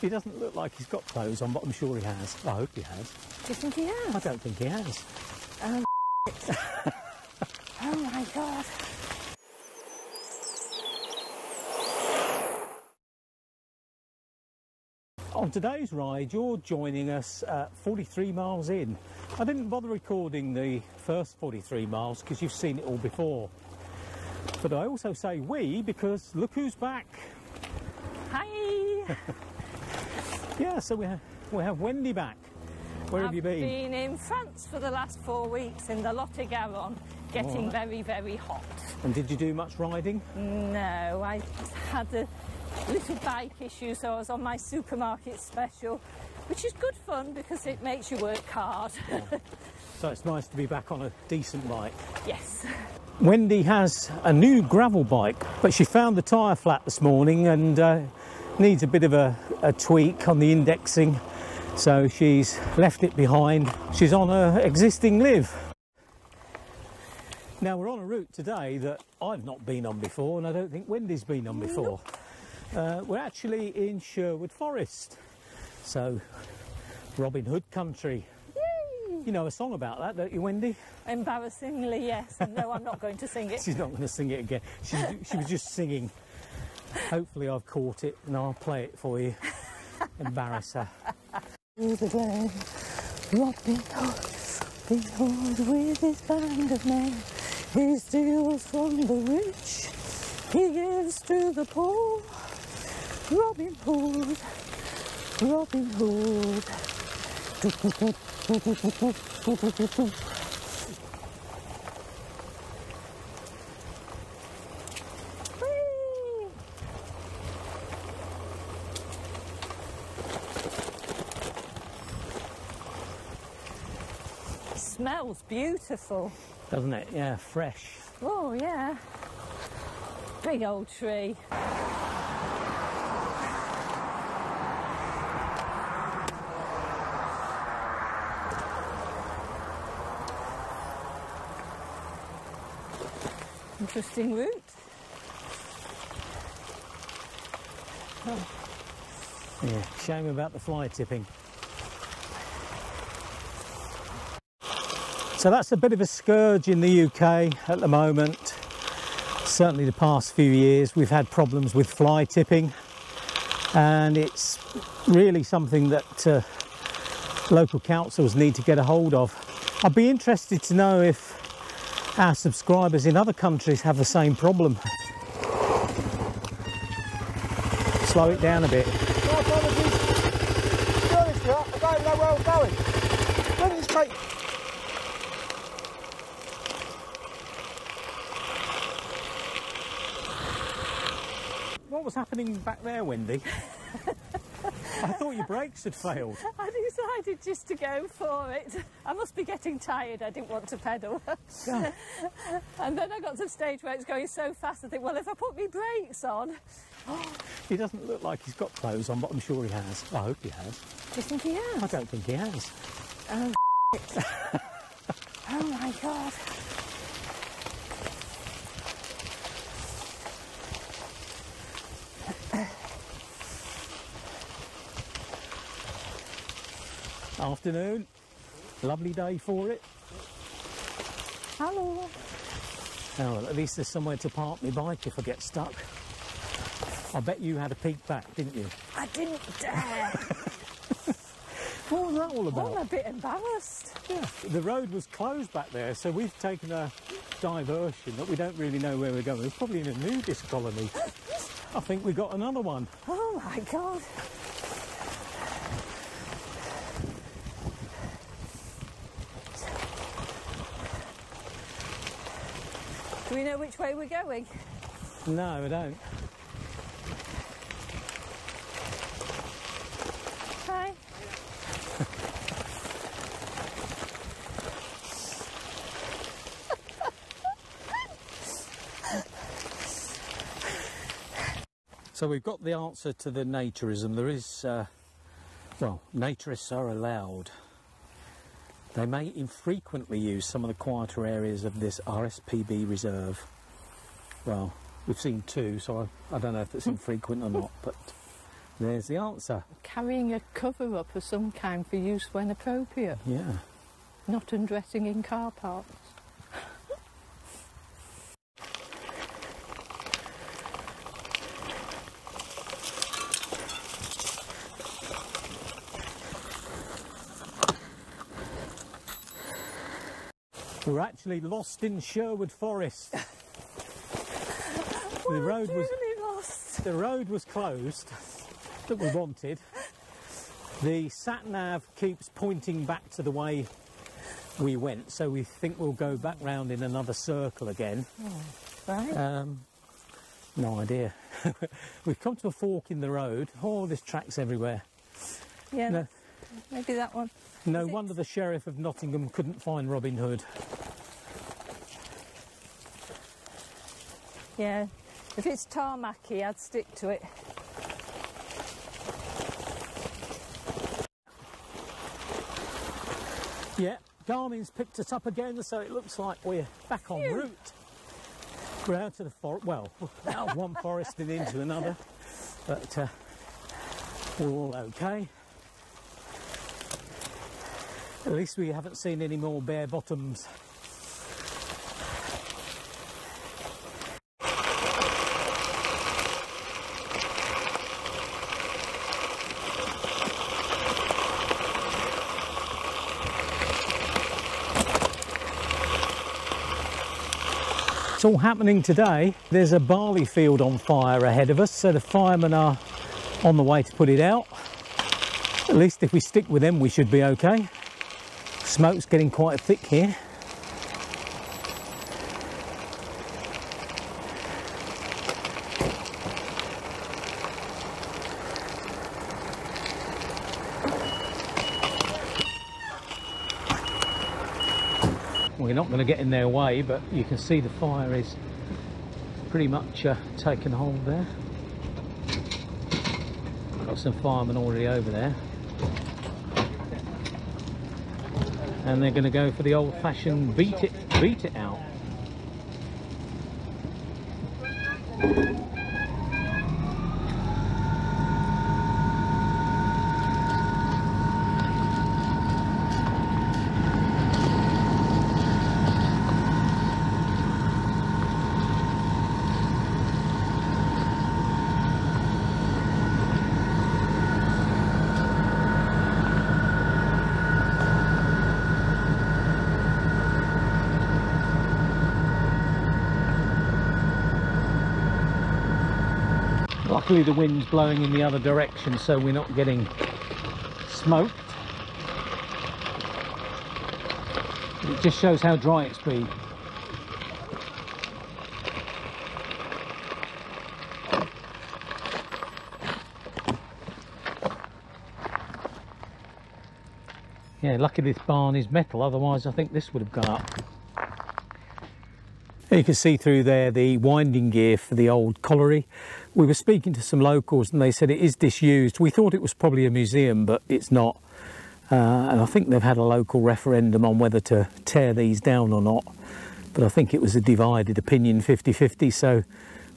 He doesn't look like he's got clothes on, but I'm sure he has. I hope he has. Do you think he has? I don't think he has. Oh, oh my god. On today's ride, you're joining us at 43 miles in. I didn't bother recording the first 43 miles because you've seen it all before. But I also say we because look who's back. Hi. Yeah, so we have, we have Wendy back. Where have I've you been? I've been in France for the last four weeks in the Lot-et-Garonne, getting Alright. very, very hot. And did you do much riding? No, I had a little bike issue, so I was on my supermarket special, which is good fun because it makes you work hard. So it's nice to be back on a decent bike. yes. Wendy has a new gravel bike, but she found the tyre flat this morning and uh, needs a bit of a, a tweak on the indexing. So she's left it behind. She's on her existing live. Now we're on a route today that I've not been on before and I don't think Wendy's been on before. Uh, we're actually in Sherwood Forest. So Robin Hood country. You know a song about that, don't you, Wendy? Embarrassingly, yes. And no, I'm not going to sing it. She's not going to sing it again. She, she was just singing. Hopefully, I've caught it and I'll play it for you. Embarrass her. Through the glen, Robin Hood, Robin Hood with his band of men. He steals from the rich, he gives to the poor. Robin Hood, Robin Hood. Smells beautiful. Doesn't it? Yeah, fresh. Oh, yeah. Big old tree. Interesting route. Yeah, shame about the fly tipping. So that's a bit of a scourge in the UK at the moment. Certainly the past few years we've had problems with fly tipping and it's really something that uh, local councils need to get a hold of. I'd be interested to know if our subscribers in other countries have the same problem. Slow it down a bit. I don't know where I'm going take? What was happening back there, Wendy? I thought your brakes had failed. I decided just to go for it. I must be getting tired. I didn't want to pedal. Yeah. and then I got to the stage where it's going so fast. I think, well, if I put my brakes on, He doesn't look like he's got clothes on, but I'm sure he has. I hope he has. do you think he has? I don't think he has. Oh, oh my god. Afternoon. Lovely day for it. Hello. Oh, well, at least there's somewhere to park my bike if I get stuck. I bet you had a peek back, didn't you? I didn't dare. What was that all about? I'm a bit embarrassed. Yeah, the road was closed back there, so we've taken a diversion that we don't really know where we're going. We're probably in a nudist colony. I think we got another one. Oh my god. Do we know which way we're going? No, we don't. Hi. So we've got the answer to the naturism. There is, uh, well, naturists are allowed. They may infrequently use some of the quieter areas of this RSPB reserve. Well, we've seen two, so I, I don't know if it's infrequent or not, but There's the answer. Carrying a cover up of some kind for use when appropriate, Yeah. not undressing in car parks. We're actually lost in Sherwood Forest. the road was lost. the road was closed that we wanted. The sat nav keeps pointing back to the way we went, so we think we'll go back round in another circle again. Right? Um, no idea. We've come to a fork in the road. Oh, there's tracks everywhere. yeah. no. Maybe that one. No Is it- wonder the sheriff of Nottingham couldn't find Robin Hood. Yeah. If it's tarmacy, I'd stick to it. Yeah, Garmin's picked us up again, so it looks like we're back on route. We're out of the forest, well, out of one forest and into another, but uh, we're all okay. At least we haven't seen any more bare bottoms. It's all happening today. There's a barley field on fire ahead of us, so the firemen are on the way to put it out. At least if we stick with them, we should be okay. Smoke's getting quite thick here. We're not going to get in their way, but you can see the fire is pretty much uh, taken hold there. Got some firemen already over there. And they're going to go for the old-fashioned beat it, beat it out. Luckily the wind's blowing in the other direction so we're not getting smoked. It just shows how dry it's been. Yeah, lucky this barn is metal, otherwise I think this would have gone up. You can see through there the winding gear for the old colliery. We were speaking to some locals and they said it is disused. We thought it was probably a museum, but it's not. Uh, and I think they've had a local referendum on whether to tear these down or not. But I think it was a divided opinion 50 50, so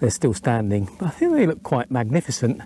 they're still standing. But I think they look quite magnificent.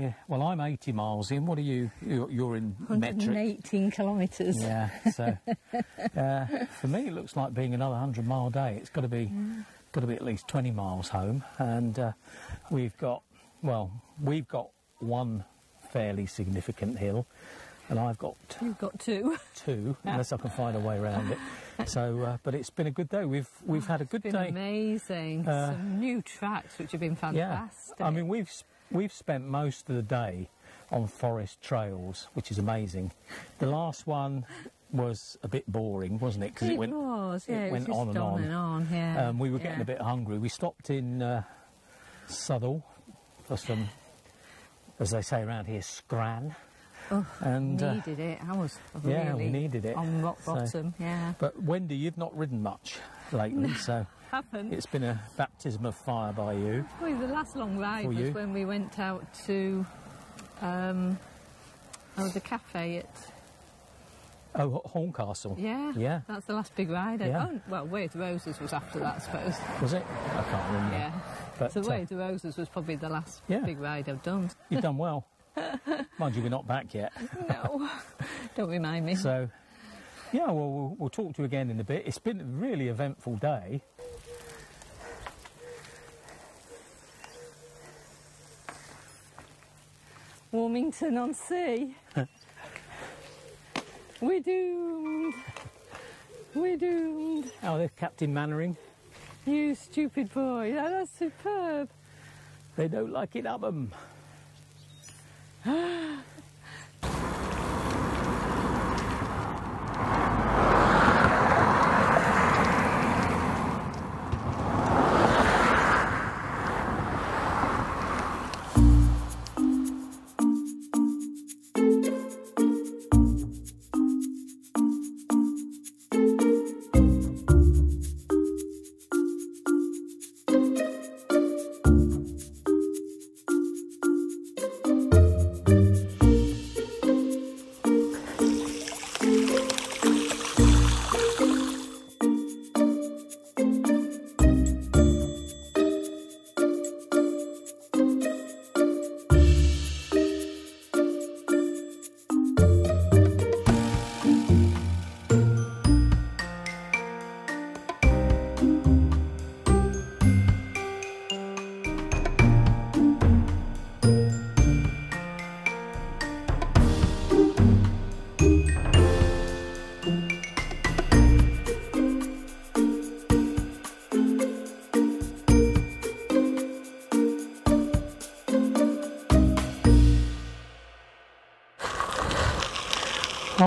We're well. I'm 80 miles in. What are you? You're, you're in metric. 118 kilometres. Yeah. So uh, for me, it looks like being another 100 mile day. It's got to be got to be at least 20 miles home, and uh, we've got well, we've got one fairly significant hill, and I've got You've got two. two, unless I can find a way around it. So, uh, but it's been a good day. We've we've had a good Been day. amazing. Uh, Some new tracks which have been fantastic. Yeah. I mean we've we've spent most of the day on forest trails, which is amazing. The last one was a bit boring, wasn't it? Because it, it, went was, yeah, it it went was on and on. and on, yeah. Um, we were getting yeah. a bit hungry. We stopped in uh, Southwell for some, as they say around here, scran. Oh, and uh, needed it. I was yeah, we really needed it. on rock So- bottom, yeah. But Wendy, you've not ridden much lately, so Happened. it's been a baptism of fire by you. Well, the last long ride was when we went out to um, oh, the cafe at Oh, Horncastle. yeah, Yeah. That's the last big ride. Yeah. Oh, well, Way to Roses was after that, I suppose. Was it? I can't remember. Yeah. But so uh, Way to Roses was probably the last Yeah. big ride I've done. you've done well. Mind you, we're not back yet. No, don't remind me. So, yeah, well, we'll, we'll talk to you again in a bit. It's been a really eventful day. Walmington on Sea. We're doomed. We're doomed. Oh, there's Captain Mainwaring. You stupid boy. Oh, that's superb. They don't like it up 'em.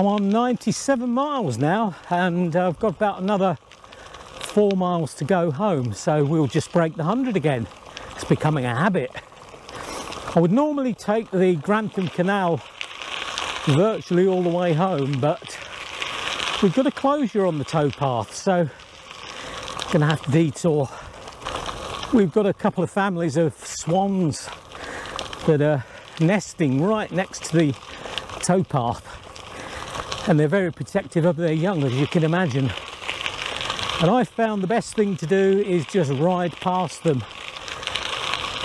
I'm on 97 miles now and I've got about another four miles to go home so we'll just break the 100 again. It's becoming a habit. I would normally take the Grantham Canal virtually all the way home but we've got a closure on the towpath so I'm gonna have to detour. We've got a couple of families of swans that are nesting right next to the towpath and they're very protective of their young as you can imagine. And I found the best thing to do is just ride past them.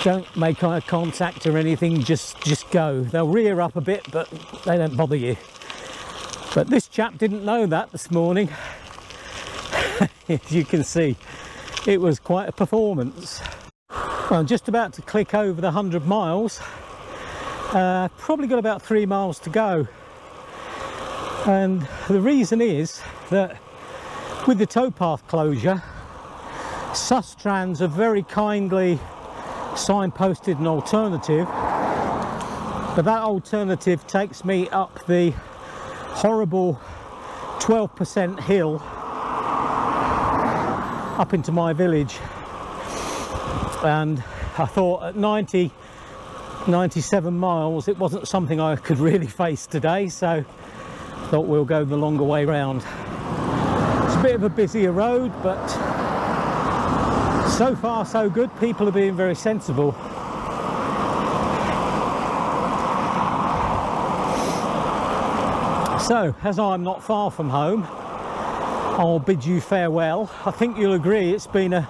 Don't make eye contact or anything just just go. They'll rear up a bit but they don't bother you. But this chap didn't know that this morning. As you can see it was quite a performance. I'm just about to click over the 100 miles. Uh, probably got about three miles to go and the reason is that with the towpath closure Sustrans have very kindly signposted an alternative. But that alternative takes me up the horrible 12% hill up into my village. And I thought at 90 97 miles it wasn't something I could really face today. So thought we'll go the longer way round. It's a bit of a busier road, but so far so good. People are being very sensible. So, as I'm not far from home, I'll bid you farewell. I think you'll agree it's been a,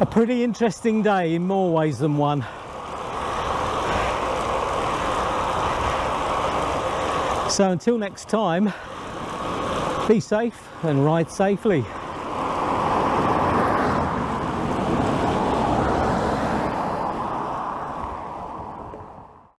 a pretty interesting day in more ways than one. So until next time, be safe and ride safely.